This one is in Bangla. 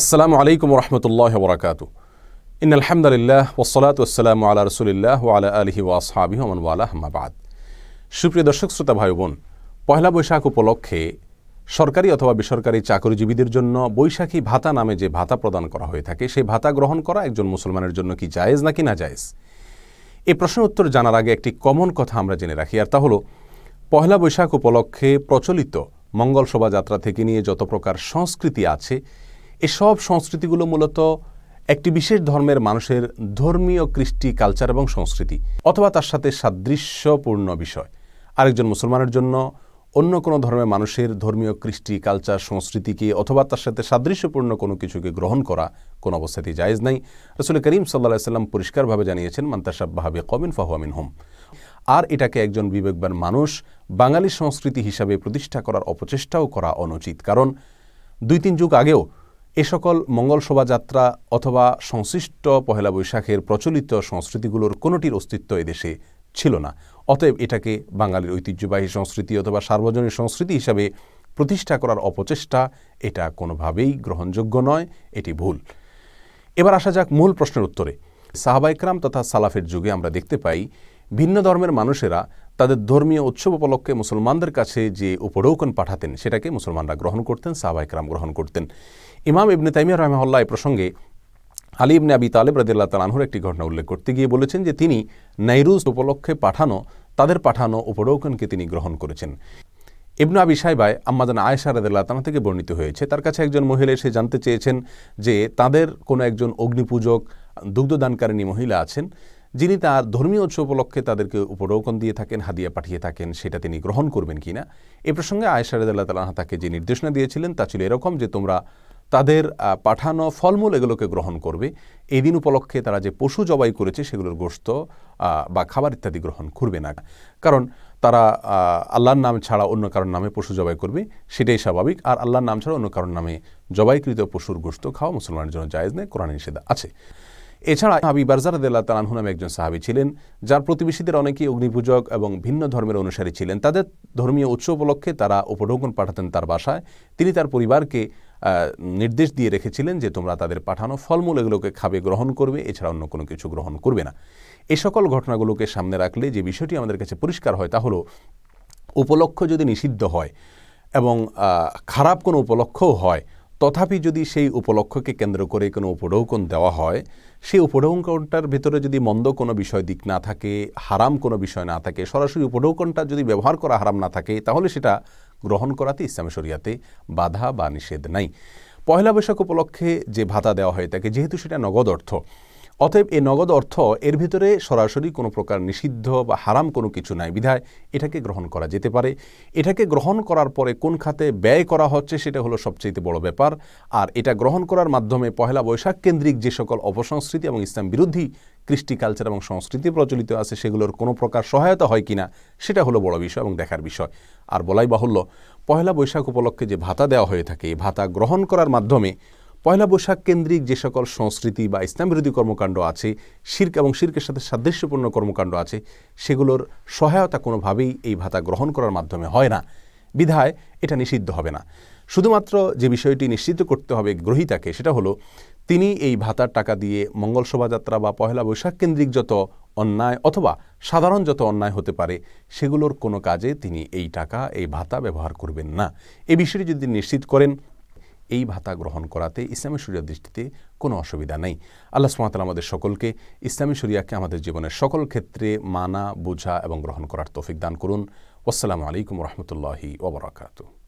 আসসালামু আলাইকুম রহমতুল্লাহ বরাকাত ইন আলহামদুলিল্লাহ ওসলাত ওসালাম আল্লাহ রসুলিল্লাহ আলা আলহি ওয়াসহাবি ওমন ওয়ালা হামাবাদ সুপ্রিয় দর্শক, শ্রোতা ভাই বোন পয়লা বৈশাখ উপলক্ষে সরকারি অথবা বেসরকারি চাকরিজীবীদের জন্য বৈশাখী ভাতা নামে যে ভাতা প্রদান করা হয়ে থাকে, সেই ভাতা গ্রহণ করা একজন মুসলমানের জন্য কি জায়েজ নাকি না জায়েজ? এই প্রশ্নের উত্তর জানার আগে একটি কমন কথা আমরা জেনে রাখি, আর তা হলো পয়লা বৈশাখ উপলক্ষে প্রচলিত মঙ্গল শোভাযাত্রা থেকে নিয়ে যত প্রকার সংস্কৃতি আছে এসব সংস্কৃতিগুলো মূলত একটি বিশেষ ধর্মের মানুষের ধর্মীয় কৃষ্টি কালচার এবং সংস্কৃতি, অথবা তার সাথে সাদৃশ্যপূর্ণ বিষয়। আরেকজন মুসলমানের জন্য অন্য কোনো ধর্মের মানুষের ধর্মীয় কৃষ্টি কালচার সংস্কৃতিকে, অথবা তার সাথে সাদৃশ্যপূর্ণ কোনো কিছুকে গ্রহণ করা কোনো অবস্থাতেই জায়েজ নাই। রসুল করিম সাল্লাহ সাল্লাম পরিষ্কারভাবে জানিয়েছেন মান্তাসাবাহাবে কবিন ফাহুয়ামিন হোম আর এটাকে একজন বিবেকবান মানুষ বাঙালি সংস্কৃতি হিসাবে প্রতিষ্ঠা করার অপচেষ্টাও করা অনুচিত। কারণ দুই তিন যুগ আগেও এ সকল মঙ্গল শোভাযাত্রা অথবা সংশ্লিষ্ট পহেলা বৈশাখের প্রচলিত সংস্কৃতিগুলোর কোনোটির অস্তিত্ব এদেশে ছিল না। অতএব এটাকে বাঙালির ঐতিহ্যবাহী সংস্কৃতি অথবা সার্বজনীন সংস্কৃতি হিসাবে প্রতিষ্ঠা করার অপচেষ্টা এটা কোনোভাবেই গ্রহণযোগ্য নয়, এটি ভুল। এবার আসা যাক মূল প্রশ্নের উত্তরে। সাহাবাইকরাম তথা সালাফের যুগে আমরা দেখতে পাই ভিন্ন ধর্মের মানুষেরা তাদের ধর্মীয় উৎসব উপলক্ষে মুসলমানদের কাছে যে উপঢৌকন পাঠাতেন, সেটাকে মুসলমানরা গ্রহণ করতেন সাহাবাইকরাম গ্রহণ করতেন। ইমাম ইবনে তাইমিয়া রহমহল্লা এই প্রসঙ্গে আলী ইবনে আবি তালেব রাদিল্লাহ তালাহুর একটি ঘটনা উল্লেখ করতে গিয়ে বলেছেন যে তিনি নাইরুজ উপলক্ষে পাঠানো, তাদের পাঠানো উপঢৌকনকে তিনি গ্রহণ করেছেন। ইবনু আবি সাহেবায় আম্মাদান আয়েশা রাদিল্লাহ তালা থেকে বর্ণিত হয়েছে, তার কাছে একজন মহিলা এসে জানতে চেয়েছেন যে তাদের কোনো একজন অগ্নিপূজক, দুগ্ধদানকারিণী মহিলা আছেন যিনি তার ধর্মীয় উৎসব উপলক্ষে তাদেরকে উপঢৌকন দিয়ে থাকেন, হাদিয়া পাঠিয়ে থাকেন, সেটা তিনি গ্রহণ করবেন কিনা এ প্রসঙ্গে আয়েশা রাদিল্লাহ তালাহা তাকে যে নির্দেশনা দিয়েছিলেন, তা ছিল এরকম যে তোমরা তাদের পাঠানো ফলমূল এগুলোকে গ্রহণ করবে। এই দিন উপলক্ষে তারা যে পশু জবাই করেছে, সেগুলোর গোস্ত বা খাবার ইত্যাদি গ্রহণ করবে না। কারণ তারা আল্লাহর নাম ছাড়া অন্য কারোর নামে পশু জবাই করবে, সেটাই স্বাভাবিক। আর আল্লাহর নাম ছাড়া অন্য কারোর নামে জবাইকৃত পশুর গোস্ত খাওয়া মুসলমানের জন্য জায়েজ নেই কোরআন নিষেধ আছে। এছাড়া হাবি বারজার আদাল্লাহ তালাহু নামে একজন সাহাবি ছিলেন, যার প্রতিবেশীদের অনেকেই অগ্নিপূজক এবং ভিন্ন ধর্মের অনুসারী ছিলেন। তাদের ধর্মীয় উৎসব উপলক্ষে তারা উপঢৌকন পাঠাতেন তার বাসায়। তিনি তার পরিবারকে নির্দেশ দিয়ে রেখেছিলেন যে তোমরা তাদের পাঠানো ফলমূল এগুলোকে খাবে, গ্রহণ করবে, এছাড়া অন্য কোনো কিছু গ্রহণ করবে না। এ সকল ঘটনাগুলোকে সামনে রাখলে যে বিষয়টি আমাদের কাছে পরিষ্কার হয় তা হলো, উপলক্ষ যদি নিষিদ্ধ হয় এবং খারাপ কোনো উপলক্ষও হয় তথাপি যদি সেই উপলক্ষকে কেন্দ্র করে কোনো উপঢৌকন দেওয়া হয়, সেই উপঢৌকনটার ভেতরে যদি মন্দ কোনো বিষয় দিক না থাকে, হারাম কোনো বিষয় না থাকে, সরাসরি উপঢৌকনটা যদি ব্যবহার করা হারাম না থাকে, তাহলে সেটা গ্রহণ করাতে ইসলামী শরিয়াতে বাধা বা নিষেধ নাই। পয়লা বৈশাখ উপলক্ষে যে ভাতা দেওয়া হয় তাকে, যেহেতু সেটা নগদ অর্থ অতএব এই নগদ অর্থ এর ভিতরে সরাসরি কোনো প্রকার নিষিদ্ধ বা হারাম কোনো কিছু নাই। বিধায় এটাকে গ্রহণ করা যেতে পারে। এটাকে গ্রহণ করার পরে কোন খাতে ব্যয় করা হচ্ছে সেটা হলো সবচেয়ে বড় ব্যাপার। আর এটা গ্রহণ করার মাধ্যমে পহেলা বৈশাখ কেন্দ্রিক যে সকল অপসংস্কৃতি এবং ইসলাম বিরোধী কৃষ্টি কালচার এবং সংস্কৃতি প্রচলিত আছে সেগুলোর কোনো প্রকার সহায়তা হয় কিনা সেটা হলো বড় বিষয় এবং দেখার বিষয়। আর বলাই বাহুল্য, পহেলা বৈশাখ উপলক্ষে যে ভাতা দেওয়া হয়ে থাকে, এই ভাতা গ্রহণ করার মাধ্যমে পয়লা বৈশাখ কেন্দ্রিক যে সকল সংস্কৃতি বা ইসলাম বিরোধী কর্মকাণ্ড আছে, শির্ক এবং শির্কের সাথে সাদৃশ্যপূর্ণ কর্মকাণ্ড আছে, সেগুলোর সহায়তা কোনোভাবেই এই ভাতা গ্রহণ করার মাধ্যমে হয় না। বিধায় এটা নিষিদ্ধ হবে না। শুধুমাত্র যে বিষয়টি নিশ্চিত করতে হবে গ্রহীতাকে, সেটা হলো তিনি এই ভাতার টাকা দিয়ে মঙ্গল শোভাযাত্রা বা পয়লা বৈশাখ কেন্দ্রিক যত অন্যায় অথবা সাধারণ যত অন্যায় হতে পারে, সেগুলোর কোনো কাজে তিনি এই টাকা, এই ভাতা ব্যবহার করবেন না। এ বিষয়টি যদি নিশ্চিত করেন এই ভাতা গ্রহণ করাতে ইসলামী শরিয়ার দৃষ্টিতে কোনো অসুবিধা নেই। আল্লাহ সুমাতাল আমাদের সকলকে ইসলামী শরিয়াকে আমাদের জীবনের সকল ক্ষেত্রে মানা, বোঝা এবং গ্রহণ করার তৌফিক দান করুন। আসসালামু আলাইকুম রহমতুল্লাহি ওবরাকাতু